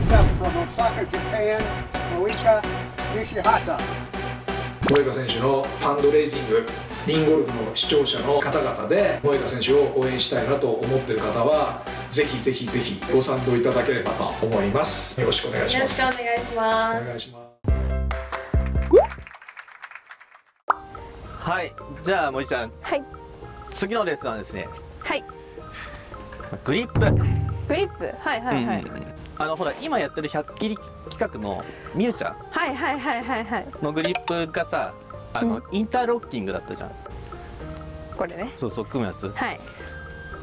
picked up from Osaka, Japan, Moika Nishihata. 萌香選手のファンドレイジングリンゴルフの視聴者の方々で萌香選手を応援したいなと思っている方はぜひぜひぜひご賛同いただければと思います。よろしくお願いしよろします。くお願いしますお願いします。はい。じゃあ森ちゃん。はい。次のレースはですね。はい。グリップ。グリップ。はいはいはい、うんあのほら今やってる100切り企画のみゆちゃん。はいはいはいはいはい。のグリップがさあの、インターロッキングだったじゃん。これね。そうそう組むやつ。はい、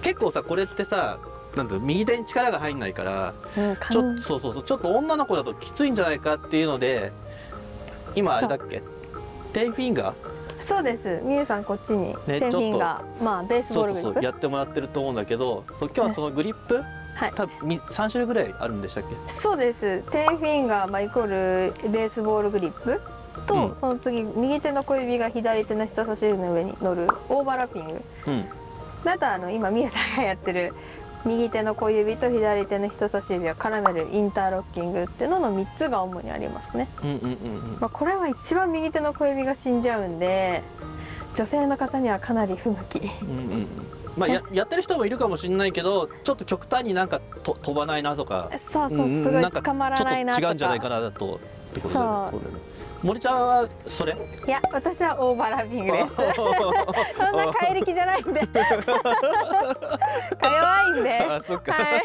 結構さこれってさなん右手に力が入んないからうん、ちょっとそうそうそうちょっと女の子だときついんじゃないかっていうので今あれだっけ？テンフィンガー？そうです。みゆさんこっちに、ねテンフィンがまあベースボそうールグリップ。そうそうやってもらってると思うんだけどそう今日はそのグリップ、はい。多分み3種類ぐらいあるんでしたっけ？そうです。テンフィンガー、まあ、イコールベースボールグリップ？と、うん。その次右手の小指が左手の人差し指の上に乗るオーバーラッピング。うん。あとはあの今みゆさんがやってる右手の小指と左手の人差し指を絡めるインターロッキングっていうのの3つが主にありますね、うんうんうんうん。まあ、これは一番右手の小指が死んじゃうんで女性の方にはかなり不向き。うんうんうんまあややってる人もいるかもしれないけどちょっと極端になんかと飛ばないなとか。そうそううんすごい捕まらないなとか。ちょっと違うんじゃないかなだとってことでそうそう。だよね。森ちゃんはそれ？いや私はオーバーラッピングです。そんな怪力じゃないんで。か弱いんで。あそっか、はい。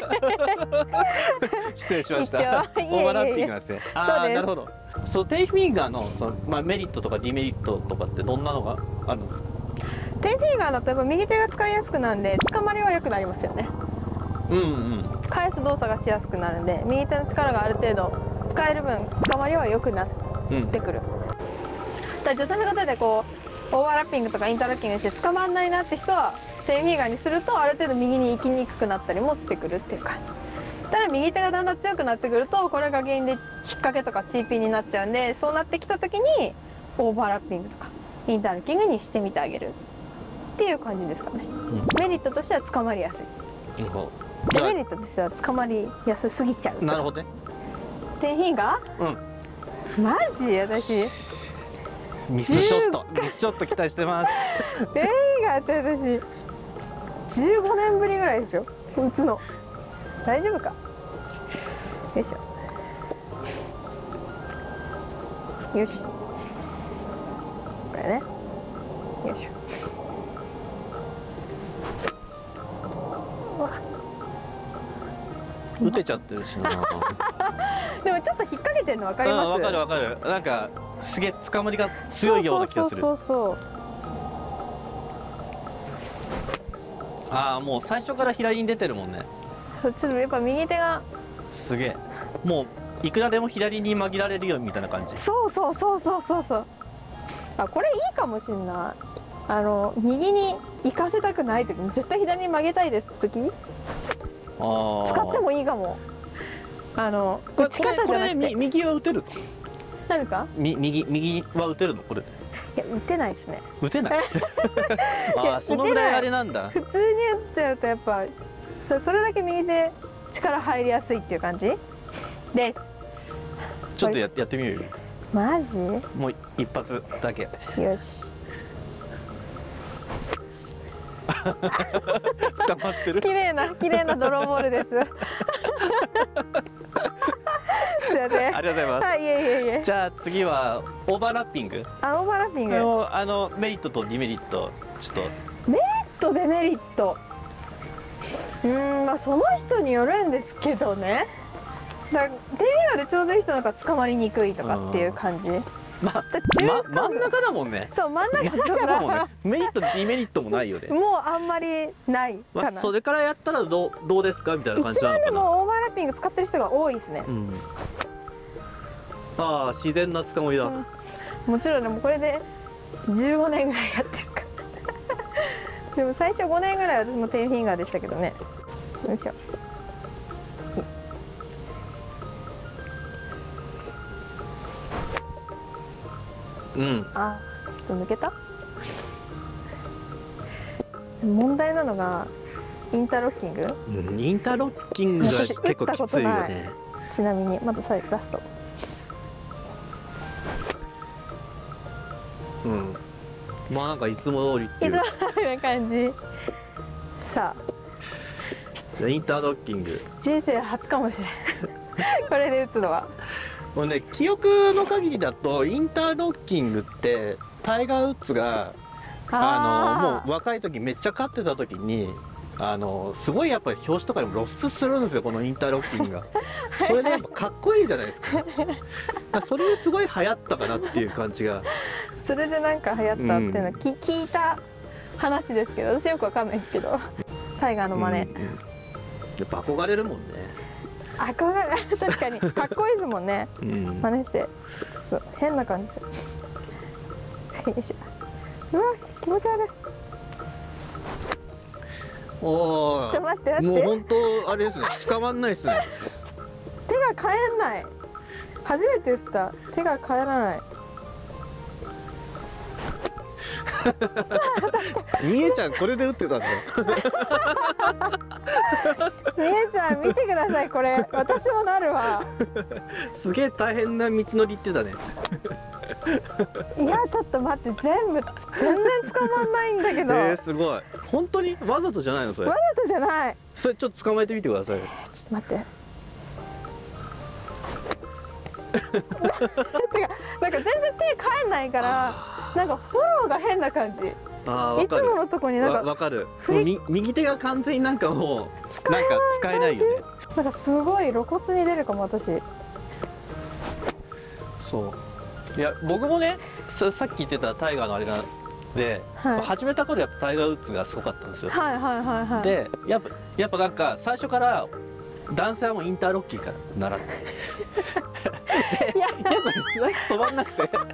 失礼しました。オーバーラッピングなんですね。ああなるほど。そうテンフィンガーのその、まあ、メリットとかディメリットとかってどんなのがあるんですか？テンフィンガーだとやっぱ右手が使いやすくなるんで捕まりは良くなりますよね。うんうん。返す動作がしやすくなるんで右手の力がある程度使える分捕まりは良くなっうんてくる。だから女性の方でこうオーバーラッピングとかインターロッキングして捕まんないなって人はテンフィンガーにするとある程度右に行きにくくなったりもしてくるっていう感じ。ただ右手がだんだん強くなってくるとこれが原因で引っ掛けとか CP になっちゃうんでそうなってきた時にオーバーラッピングとかインターロッキングにしてみてあげるっていう感じですかね。メリットとしては捕まりやすい。デメリットとしては捕まりやすすぎちゃう。あなるほどね。テンフィンガうん。ーマジ？私。ミスショット。ミスショット期待してます。テンフィンガーって私15年ぶりぐらいですよ。打つの。大丈夫か？よいしょ。よし。これね打てちゃってるし。な でもちょっと引っ掛けてるの分かります？うんわかるわかる。なんかすげえ捕まりが強いような気がする。そうそうそうああもう最初から左に出てるもんね。ちょっとやっぱ右手が。すげえ。もういくらでも左に紛られるよみたいな感じ。そうそうそうそうそうそう。あこれいいかもしんない。あの右に行かせたくない時に絶対左に曲げたいですって時使ってもいいかも。あの打ち方じゃなくて。右は打てる？何か？み右右は打てるの？これいや打てないですね。打てない？あやあそのぐらいあれなんだ。普通に打っちゃうとやっぱそそれだけ右手力入りやすいっていう感じ？です。ちょっとややってみようよ。マジ？もう一発だけ。よし捕まってる？綺麗な綺麗なドローボールです。すいませんありがとうございます、はいいえいえいえ。じゃあ次はオーバーラッピング？あオーバーラッピンこグ。あのメリットとディメリットちょっと。とデメリット。うーんまあその人によるんですけどね。だから手がでちょうどいい人なんか捕まりにくいとかっていう感じま真ん中だもんね。そう真ん中だ中だもんね。からメリットディメリットもないよね、もうあんまりないまあ、かな、それからやったらどうどうですかみたいな感一番でじなのかな。もオーバーラッピング使ってる人が多いですね。うん。ああ自然な捕まりだ、うん。もちろんでもこれで15年ぐらいやってるか。ら でも最初5年ぐらい私もテンフィンガーでしたけどね。よいしょうん。あちょっと抜けた？問題なのがインターロッキング？うんインターロッキングが結構きついよね。ちなみにまた最後ラスト。うん。まあなんかいつも通りっていついうものような感じ。さあ。じゃあインターロッキング。人生初かもしれん。これで打つのはこれね記憶の限りだとインターロッキングってタイガー・ウッズがあのもう若い時めっちゃ勝ってた時にあのすごいやっぱり表紙とかにも露出するんですよこのインターロッキングが。それでやっぱかっこいいじゃないですか。それですごい流行ったかなっていう感じが。それでなんか流行ったっていうのは、き聞いた話ですけど私よくわかんないですけど。タイガーの真似、うんうん。やっぱ憧れるもんね憧れ 確かに。かっこいいですもんね。うん。真似して。ちょっと変な感じ。ですよいしょ。うわ気持ち悪い。おちょっと待って待って。もう本当あれですね。捕まんないですね。手が帰んない。初めて打った。手が帰らない みえちゃんこれで打ってたんだよ。みえちゃん見てくださいこれ。私もなるわ。すげえ大変な道のり行ってたね。いやちょっと待って全部全然捕まんないんだけど、えー、すごい。本当にわざとじゃないのそれ？わざとじゃない。それちょっと捕まえてみてください。ちょっと待って。てかなんか全然手帰んないからなんかフォローが変な感じ。あいつものとこになんわかわかる。右手が完全になんかもう使えなんか使えないよね。なんかすごい露骨に出るかも私。そう。いや僕もねささっき言ってたタイガーのあれがで、はい。始めた頃やっぱタイガー・ウッズがすごかったんですよ、はいはいはいはい。でやっぱやっぱなんか最初から男性はもうインターロッキーから習って。でやっぱりスライス止まんなくて。それは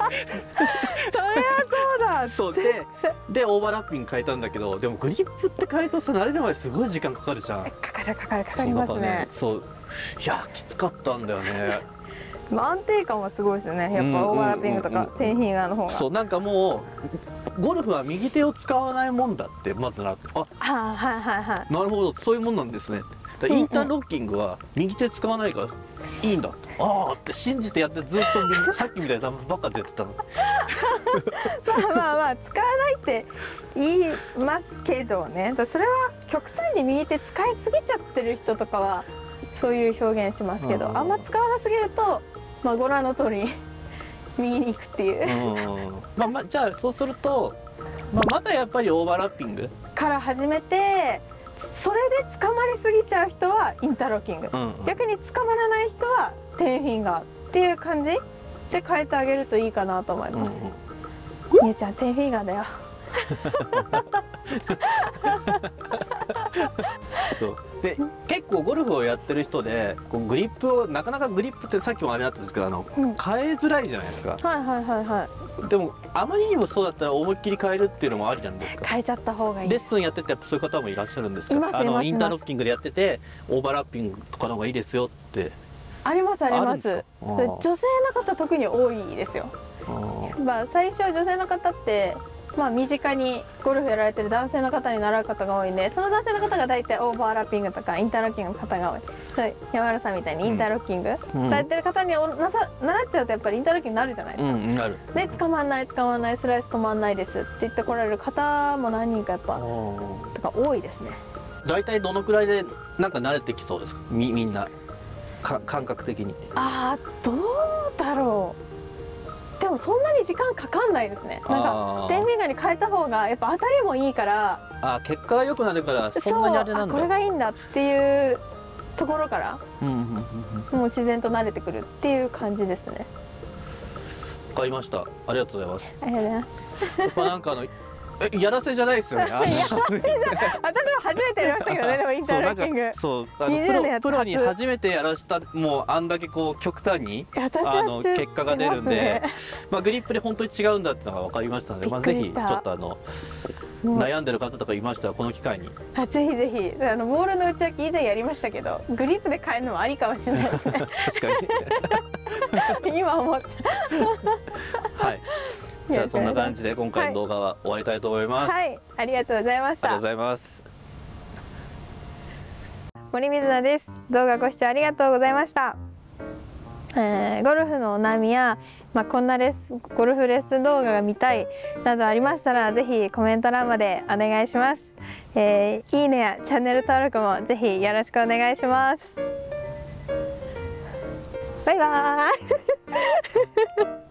そうだ。そう。ででオーバーラッピング変えたんだけどでもグリップって変えるとさ慣れるまです。ごい時間かかるじゃん。かかるかかるかかりますそうだからね。そう。いやきつかったんだよね。まあ安定感はすごいですよね。やっうんぱオーバーラッピングとかテンヒーガーの方が。そうなんかもうゴルフは右手を使わないもんだってまずなって。あはいはいはいはい。なるほど。そういうもんなんですねインターロッキングは右手使わないからいいんだ。ああって信じてやってずっと右 さっきみたいな球ばっかでやってたの。まあまあまあ使わないって言いますけどね。それは極端に右手使いすぎちゃってる人とかはそういう表現しますけどうん。あんま使わなすぎると、まあ、ご覧の通り右に行くっていう、うん。まあまあじゃあそうすると、まあ、まだやっぱりオーバーラッピング、から始めてそれで捕まりすぎちゃう人はインターロッキングうんうん逆に捕まらない人はテンフィンガーっていう感じで変えてあげるといいかなと思いうんます。みゆちゃんテンフィンガーだよ。そうで結構ゴルフをやってる人でこうグリップをなかなかグリップってさっきもあれだったんですけどあのうん変えづらいじゃないですかはいはいはいはい。でもあまりにもそうだったら思いっきり変えるっていうのもありなんですか？変えちゃった方がいいレ。ッスンやっててそういう方もいらっしゃるんですか？いますあのいますインターロッキングでやっててオーバーラッピングとかの方がいいですよってありますあります。女ー性の方特に多いですよ。まあ最初は女性の方って。まあ身近にゴルフやられてる男性の方に習う方が多いんでその男性の方が大体オーバーラッピングとかインターロッキングの方が多い。そう山原さんみたいにインターロッキングうん。されてる方におなさ習っちゃうとやっぱりインターロッキングになるじゃないですか、うんなる。で捕まんない捕まんないスライス止まんないですって言ってこられる方も何人かやっぱとか多いですね。大体どのくらいでなんか慣れてきそうですか？みみんな。か感覚的に。あーどうだろうそんなに時間かかんないですね。なんかあー。テンフィンガーに変えた方がやっぱ当たりもいいから。あー結果が良くなるからそんなにあれなんだ。これがいいんだっていうところからもう自然と慣れてくるっていう感じですね。わかりました。ありがとうございます。ありがとうございます。やっぱなんかあのえやらせじゃないですよね。あの私も初めてやりましたけどねでもインターロッキング。そうあの20プロプロに初初めてやらしたもうあんだけこう極端に、私あの結果が出るんでまあ、グリップで本当に違うんだってのが分かりましたので、まあ、ぜひちょっとあの悩んでる方とかいましたらこの機会に。あぜひぜひ。あのボールの打ち分け以前やりましたけどグリップで変えるのもありかもしれないですね確かに 今思って はいじゃあそんな感じで今回の動画は終わりたいと思います、はい。ありがとうございました。ありがとうございます。森水菜です。動画ご視聴ありがとうございました。えーゴルフのお悩みや、まあ、こんなレッスンゴルフレッスン動画が見たいなどありましたらぜひコメント欄までお願いします、えーいいねやチャンネル登録もぜひよろしくお願いします。バイバーイ